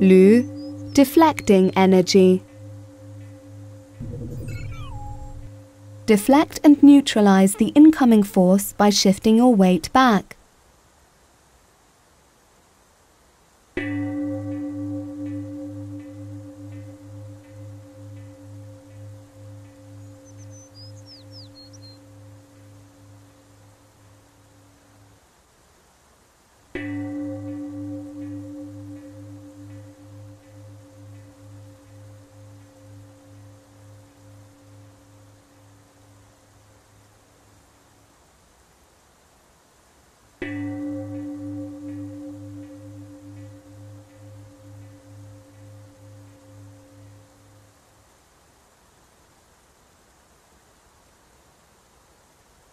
Lu, deflecting energy. Deflect and neutralize the incoming force by shifting your weight back.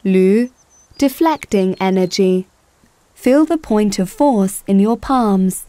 Lu, deflecting energy. Feel the point of force in your palms.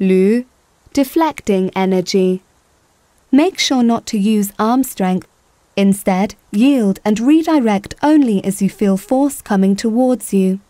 Lu, deflecting energy. Make sure not to use arm strength. Instead, yield and redirect only as you feel force coming towards you.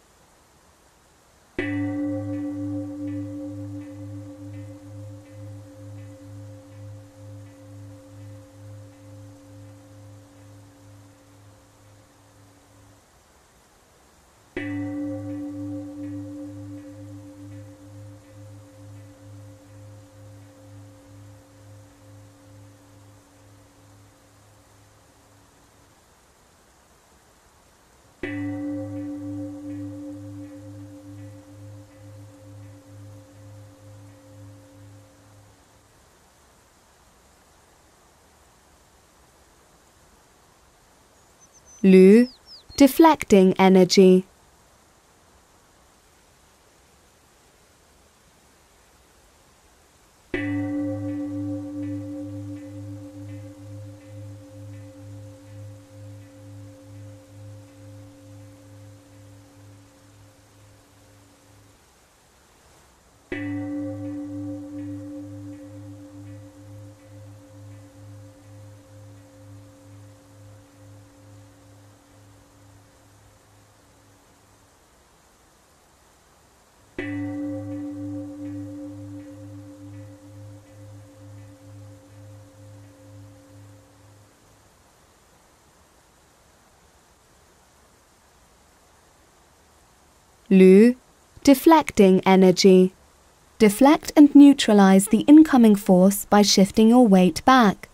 Lu, deflecting energy. Lu, deflecting energy. Deflect and neutralize the incoming force by shifting your weight back.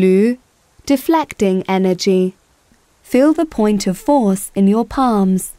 Lu, deflecting energy. Feel the point of force in your palms.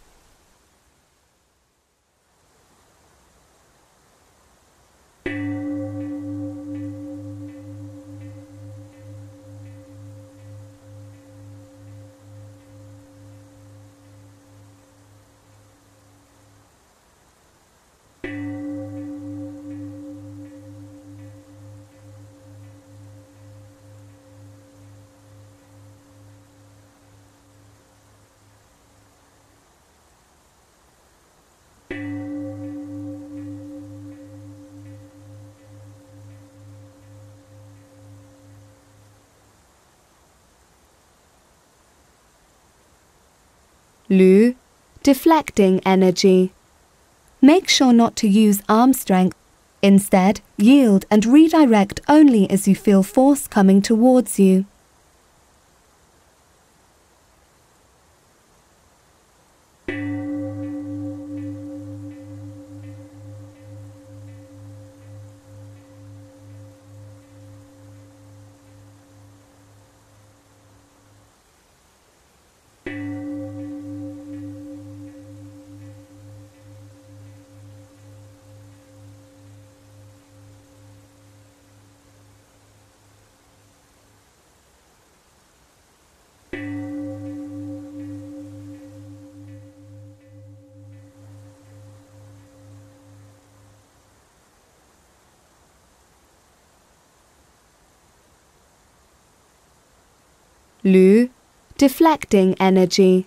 Lu, deflecting energy. Make sure not to use arm strength. Instead, yield and redirect only as you feel force coming towards you. Lu, deflecting energy.